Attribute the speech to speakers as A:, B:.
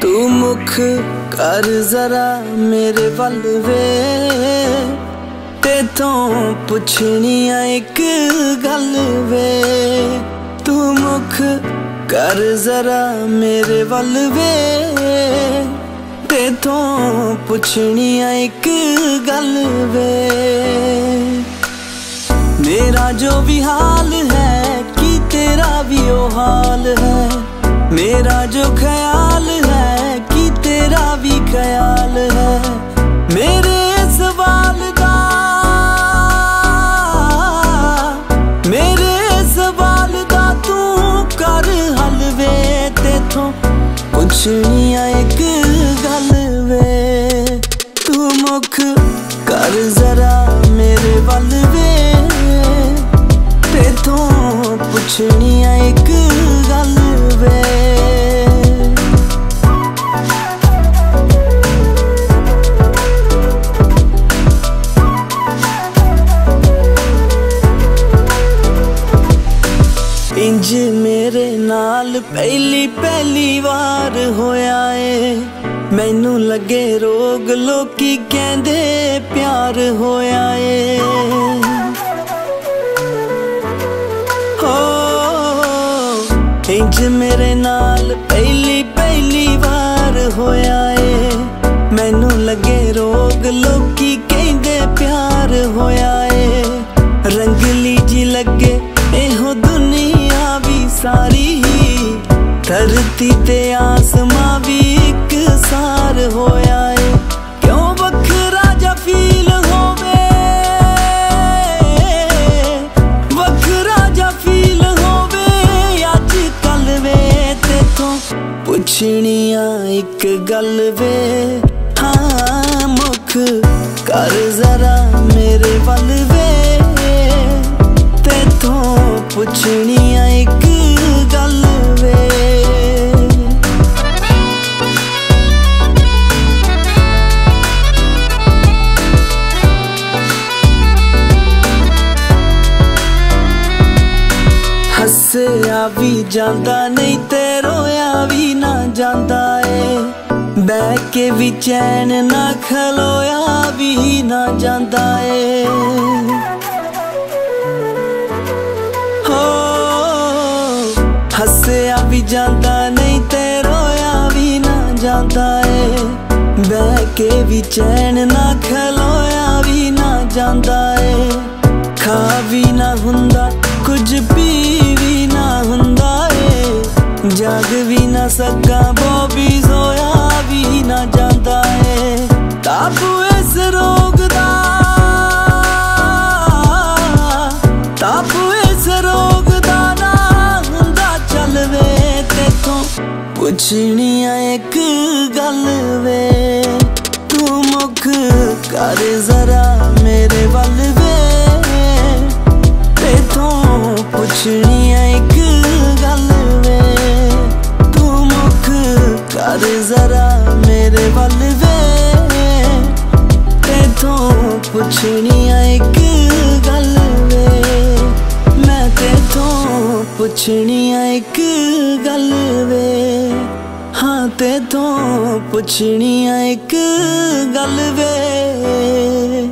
A: ਤੂੰ ਮੁਖ ਕਰ ਜ਼ਰਾ ਮੇਰੇ ਵੱਲ ਵੇ ਤੇ ਤੇਥੋਂ ਪੁੱਛਣੀ ਆ ਇੱਕ ਗੱਲ ਵੇ ਤੂੰ ਮੁਖ ਕਰ ਜ਼ਰਾ ਮੇਰੇ ਵੱਲ ਵੇ ਤੇਥੋਂ ਪੁੱਛਣੀ ਆ ਇੱਕ ਗੱਲ ਵੇ ਮੇਰਾ ਜੋ ਵੀ ਹਾਲ ਹੈ, ਕੀ ਤੇਰਾ ਵੀ ਉਹ ਹਾਲ ਹੈ? मेरा जो ख्याल है कि तेरा भी ख्याल है मेरे सवाल दा मेरे सवाल दा तू कर हल वे तेथों पुछनी आ एक ਇੰਜ ਮੇਰੇ ਨਾਲ ਪਹਿਲੀ ਪਹਿਲੀ ਵਾਰ ਹੋਇਆ ਏ। ਮੈਨੂੰ ਲੱਗੇ ਰੋਗ ਲੋਕੀ ਕਹਿੰਦੇ ਪਿਆਰ ਹੋਇਆ ਏ। ਹੋ ਇੰਜ ਮੇਰੇ ਨਾਲ ਪਹਿਲੀ ਪਹਿਲੀ ਵਾਰ ਹੋਇਆ ਏ। ਮੈਨੂੰ ਲੱਗੇ ਰੋਗ ਲੋਕੀ ਧਰਤੀ ਤੇ ਆਸਮਾਂ ਵੀ ਇੱਕ ਸਾਰ ਹੋਇਆ ਏ। ਕਿਉਂ ਵੱਖਰਾ ਜਿਹਾ ਫੀਲ ਹੋਵੇ? ਵੱਖਰਾ ਜਿਹਾ ਫੀਲ ਹੋਵੇ ਅੱਜ ਕੱਲ ਵੇ ਤੇਥੋਂ ਪੁੱਛਣੀ ਆ ਇੱਕ ਗੱਲ ਵੇ। ਹਾਂ, ਮੁਖ ਕਰ ਜ਼ਰਾ ਮੇਰੇ ਵੱਲ ਵੇ। ਤੇਥੋਂ ਪੁੱਛਣੀ ਆ ਵੀ ਜਾਂਦਾ, ਨਹੀਂ ਤੇ ਰੋਇਆ ਵੀ ਨਾ ਜਾਂਦਾ ਏ। ਬਹਿ ਕੇ ਵੀ ਚੈਨ ਨਾ ਖਲੋਇਆ ਵੀ ਨਾ ਜਾਂਦਾ ਏ। ਹੋ, ਹੱਸਿਆ ਵੀ ਜਾਂਦਾ, ਨਹੀਂ ਤੇ ਰੋਇਆ ਵੀ ਨਾ ਜਾਂਦਾ ਏ। ਬਹਿ ਕੇ ਵੀ ਚੈਨ ਨਾ ਖਲੋਇਆ ਵੀ ਨਾ ਜਾਂਦਾ ਏ। ਖਾ ਵੀ ਨਾ ਹੁੰਦਾ ਕੁਝ ਵੀ ਨਾ ਸਕਾਂ ਬੋਬੀ ਸੋਇਆ ਵੀ ਨਾ ਜਾਂਦਾ ਏ। ਤਾਬੂ ਇਸ ਰੋਗ ਦਾ। ਤਾਬੂ ਇਸ ਰੋਗ ਦਾ ਨਾ ਹੁੰਦਾ ਚੱਲ ਵੇ ਤੇਥੋਂ ਪੁੱਛਣੀ ਆ ਇੱਕ ਗੱਲ ਵੇ। ਤੂੰ ਮੁਖ ਕਰ ਜ਼ਰਾ ਮੇਰੇ ਵੱਲ ਵੇ। ਤੇਥੋਂ ਪੁੱਛਣੀ ਤੇਥੋਂ ਪੁੱਛਣੀ ਇੱਕ ਗੱਲ ਵੇ। ਹਾਂ ਤੇਥੋਂ ਪੁੱਛਣੀ ਆ ਇੱਕ ਗੱਲ ਵੇ।